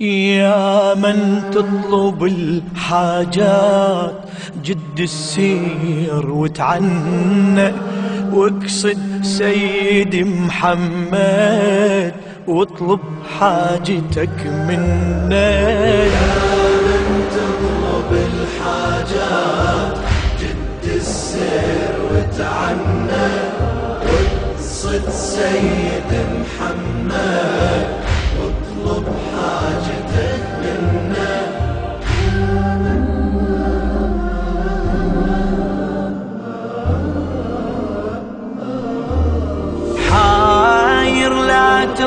يا من تطلب الحاجات جد السير وتعنى. واقصد سيد محمد واطلب حاجتك منا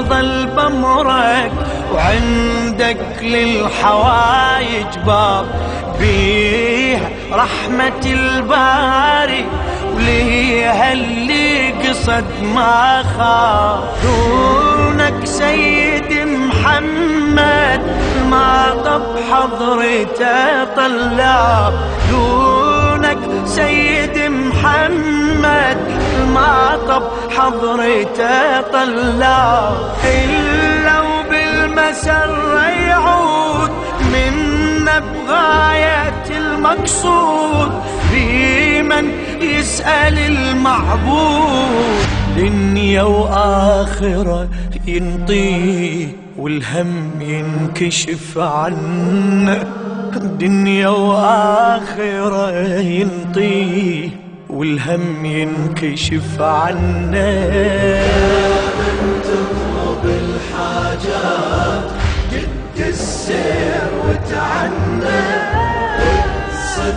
تظل بمرك وعندك للحوايج باب بيه رحمة الباري وليها اللي قصد ما خاف. دونك سيد محمد ما طب حضرته طلاب. دونك سيد محمد ما طب حضرته طلاب إلا وبالمسر يعود منا بغاية المقصود. في من يسأل المعبود. دنيا وآخرة ينطيه والهم ينكشف عنه دنيا وآخرة ينطيه والهم ينكشف تطلب الحاجات جد السير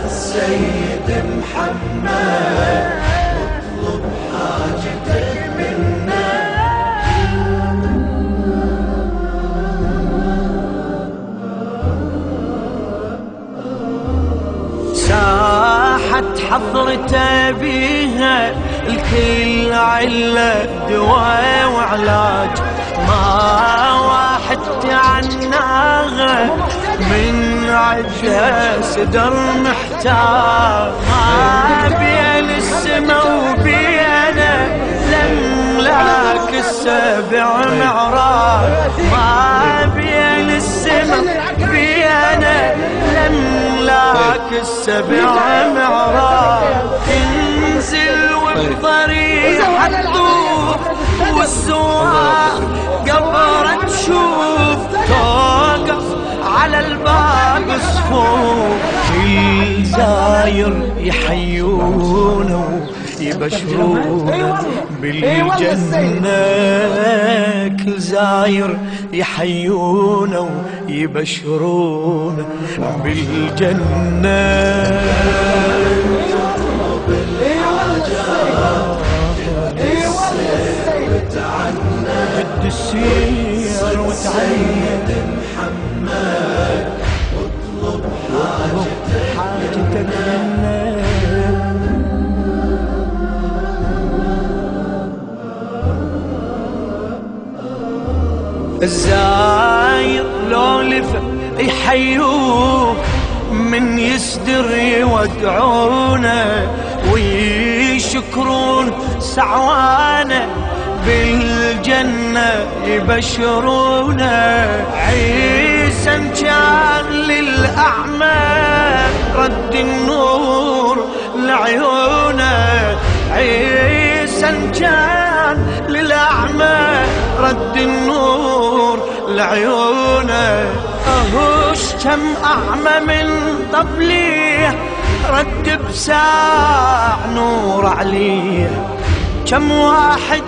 سيد محمد. ساحة حضرته بيها الكل علة دواء وعلاج. ما واحد تعناها من عجها صدر محتاج. ما بين السما وبينا لملاك السبع معراج. ما لملاك السبع معراج. تنزل وبضريح الطوف والسواق قبرك تشوف توقف على الباب صفوف كل زاير يحيونه يبشرونه بالجنة كل زاير يحيونه يبشرونه بالجنة السير وتعين محمد واطلب حاجتك حاجتك الزاير لو لف يحيوه من يصدر يودعونه ويشكرون سعوانه بالجنة يبشرونا عيسى كان للأعمى رد النور لعيونه. عيسى كان للأعمى رد النور لعيونه أهوش كم أعمى من طبليه. رد بساع نور عليه. كم واحد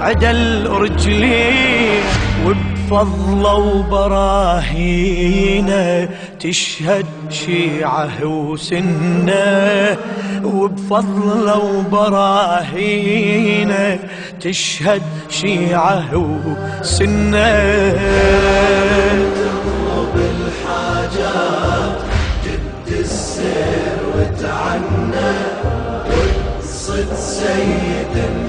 عدل رجليه فضل وبراهينه تشهد شيعة وسنة. وبفضله وبراهينه تشهد شيعة وسنة. تطلب الحاجات جد السير وتعنى وقصد سيدنا